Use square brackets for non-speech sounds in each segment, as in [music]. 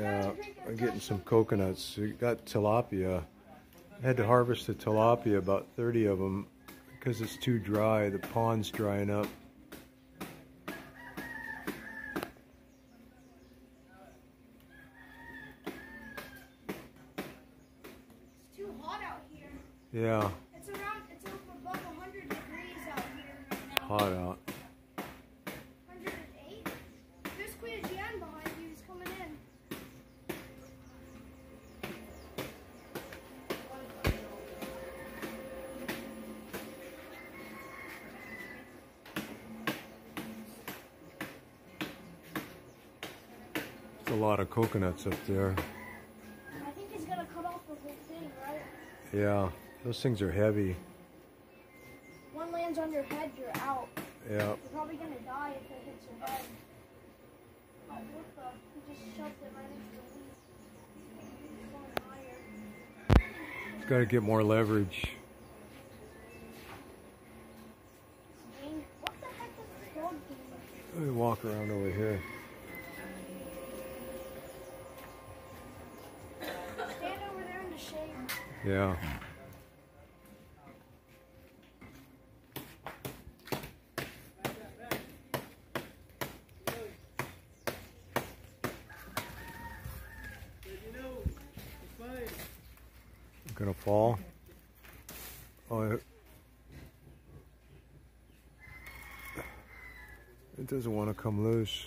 Yeah, I'm getting some coconuts. We got tilapia. I had to harvest the tilapia, about 30 of them, because it's too dry. The pond's drying up. It's too hot out here. Yeah, It's around, it's over above 100 degrees out here right now. hot out. A lot of coconuts up there. I think he's gonna cut off the whole thing, right? Yeah, those things are heavy. One lands on your head, you're out. Yeah, You're probably gonna die if it hits your head. Oh, what the? He just shoved it right into the leaf. He's going higher. it's got to get more leverage. Dang. What the heck is this dog doing? Let me walk around over here. Stand over there in the shade. Yeah. Gonna fall. Oh, it, it doesn't want to come loose.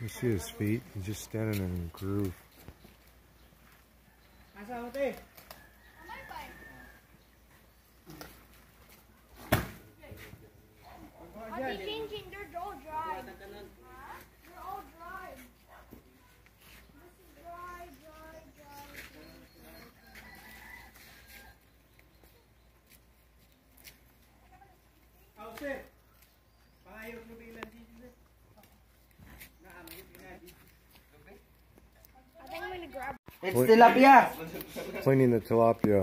You see his feet? He's just standing in a groove. King, they're all dry. They're all dry, dry, dry, dry. It's What? tilapia. Cleaning the tilapia.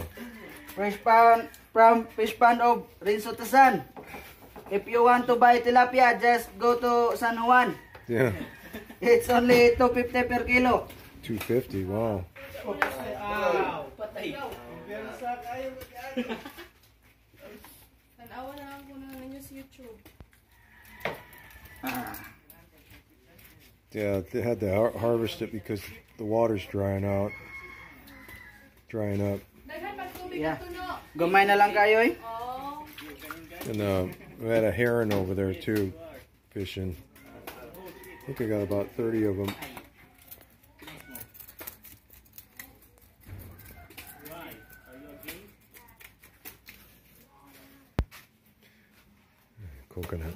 Fresh pan from fish pond of Rinsotasan. If you want to buy tilapia, just go to San Juan. Yeah, [laughs] It's only 250 per kilo. 250. Wow. Aw, patay. Pero sa kayo Tanawa na lang ko na ninyo sa YouTube. Ah. Yeah, they had to har- harvest it because the water's drying out. Drying up. Daghan pa tubig Yeah. Gumay na lang kayo eh. And uh, we had a heron over there too, fishing. I think I got about 30 of them. Coconut.